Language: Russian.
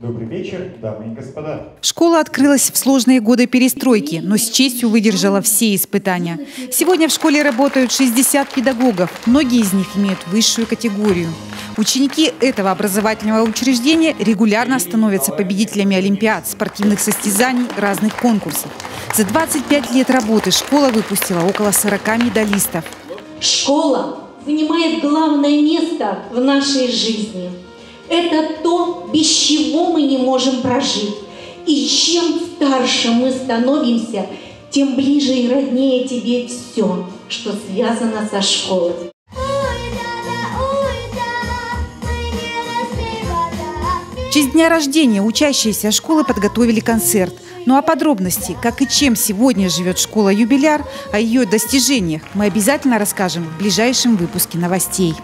Добрый вечер, дамы и господа. Школа открылась в сложные годы перестройки, но с честью выдержала все испытания. Сегодня в школе работают 60 педагогов. Многие из них имеют высшую категорию. Ученики этого образовательного учреждения регулярно становятся победителями олимпиад, спортивных состязаний, разных конкурсов. За 25 лет работы школа выпустила около 40 медалистов. Школа занимает главное место в нашей жизни. Это то, без чего мы не можем прожить. И чем старше мы становимся, тем ближе и роднее тебе все, что связано со школой. В честь дня рождения учащиеся школы подготовили концерт. Ну а подробности, как и чем сегодня живет школа «Юбиляр», о ее достижениях мы обязательно расскажем в ближайшем выпуске новостей.